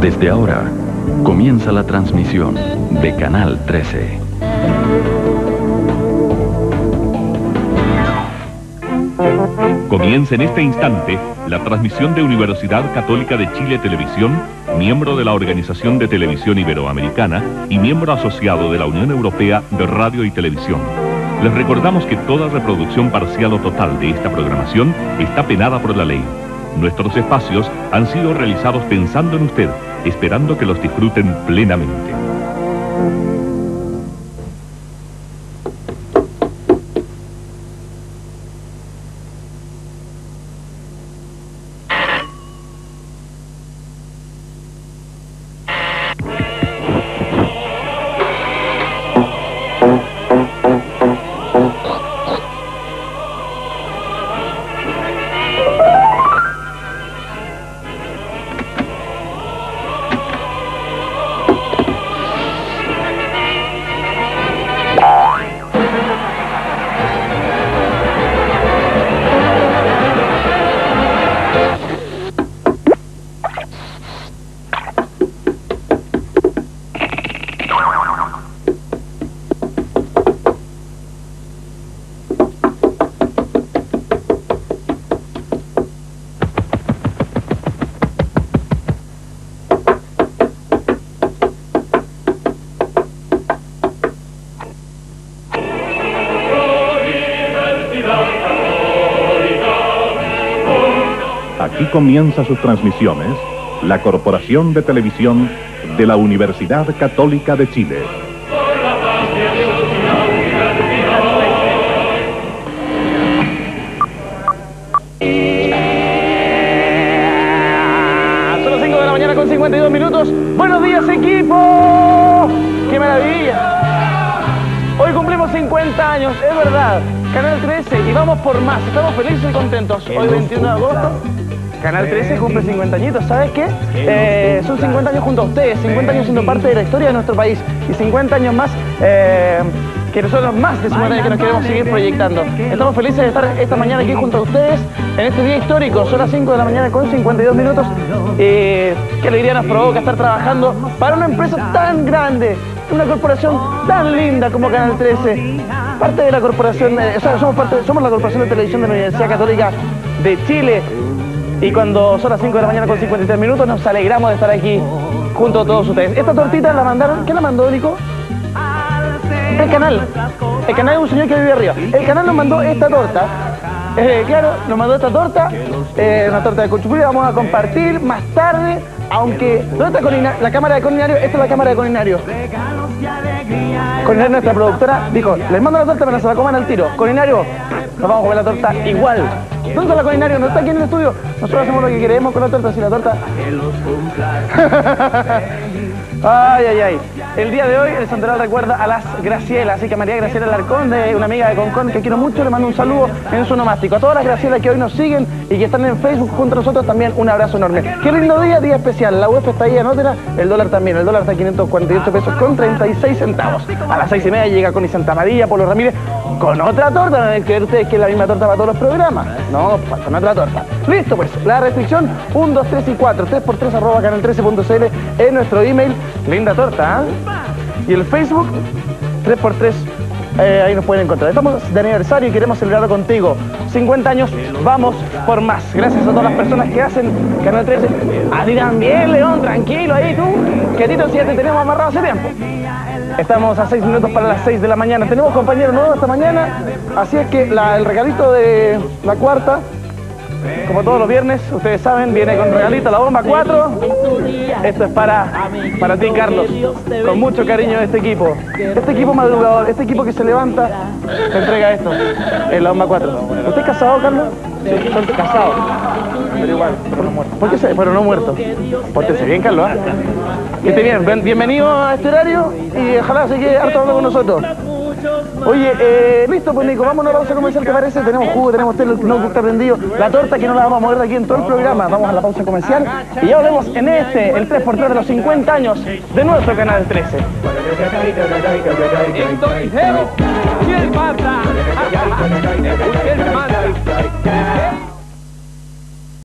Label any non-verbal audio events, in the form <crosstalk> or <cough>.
Desde ahora comienza la transmisión de Canal 13. Comienza en este instante la transmisión de Universidad Católica de Chile Televisión, miembro de la Organización de Televisión Iberoamericana y miembro asociado de la Unión Europea de Radio y Televisión. Les recordamos que toda reproducción parcial o total de esta programación está penada por la ley. Nuestros espacios han sido realizados pensando en usted, esperando que los disfruten plenamente. Aquí comienza sus transmisiones la Corporación de Televisión de la Universidad Católica de Chile. Son las 5 de la mañana con 52 minutos. Buenos días, equipo. ¡Qué maravilla! Hoy cumplimos 50 años, es verdad. Canal 13 y vamos por más. Estamos felices y contentos. Hoy 21 de agosto. Canal 13 cumple 50 añitos, ¿sabes qué? Eh, son 50 años junto a ustedes, 50 años siendo parte de la historia de nuestro país y 50 años más eh, que nosotros más de 50 años que nos queremos seguir proyectando. Estamos felices de estar esta mañana aquí junto a ustedes en este día histórico. Son las 5 de la mañana con 52 minutos. Eh, qué alegría nos provoca estar trabajando para una empresa tan grande, una corporación tan linda como Canal 13. Parte de la corporación, eh, o sea, somos, parte, somos la corporación de televisión de la Universidad Católica de Chile. Y cuando son las 5 de la mañana con 53 minutos, nos alegramos de estar aquí junto a todos ustedes. Esta tortita la mandaron, ¿quién la mandó, Nico? El canal. El canal es un señor que vive arriba. El canal nos mandó esta torta. Eh, claro, nos mandó esta torta, eh, una torta de cuchupuri, vamos a compartir más tarde, aunque... ¿Dónde está la cámara de Colinario? Esta es la cámara de Colinario. Colinario, nuestra productora, dijo, les mando la torta, la se la coman al tiro. Colinario, nos vamos a comer la torta igual. ¿Dónde está la Colinario? No está aquí en el estudio. Nosotros hacemos lo que queremos con la torta, si la torta... <laughs> Ay, ay, ay. El día de hoy el Santoral recuerda a las Gracielas, así que María Graciela Alarcón, de una amiga de Concón que quiero mucho, le mando un saludo en su nomástico. A todas las Gracielas que hoy nos siguen y que están en Facebook junto a nosotros también un abrazo enorme. Qué lindo día, día especial. La UEF está ahí, anótela. El dólar también, el dólar está a 548 pesos con 36 centavos. A las 6 y media llega Connie Santa María, Polo Ramírez, con otra torta. No deben creer ustedes que es la misma torta para todos los programas. No, con otra torta. Listo pues, la restricción 1, 2, 3 y 4, 3x3 arroba canal13.cl es nuestro email. Linda torta, ¿ah? Y el Facebook 3x3, eh, ahí nos pueden encontrar. Estamos de aniversario y queremos celebrarlo contigo. 50 años, vamos por más. Gracias a todas las personas que hacen Canal 13. A ti también, León, tranquilo ahí tú. Que a ti te tenemos amarrado hace tiempo. Estamos a 6 minutos para las 6 de la mañana. Tenemos compañero nuevo esta mañana, así es que el regalito de la cuarta como todos los viernes, ustedes saben, viene con regalito la bomba 4. Esto es para, para ti, Carlos, con mucho cariño de este equipo. Este equipo madrugador, este equipo que se levanta, te entrega esto, en la bomba 4. ¿Usted es casado, Carlos? Sí, son casados. Pero igual, pero no muerto. ¿Por qué se, pero no muerto? Pórtese bien, Carlos. ¿ah? Que esté. Bien- Bienvenido a este horario y ojalá se quede harto hablando con nosotros. Oye, eh, listo, pues Nico, vamos a una pausa comercial, ¿te parece? Tenemos jugo, tenemos tele, el notebook está prendido, la torta que no la vamos a mover de aquí en todo el programa. Vamos a la pausa comercial y ya volvemos en este, el 3x3 de los 50 años de nuestro canal 13. ¿Quién manda? ¿Quién manda?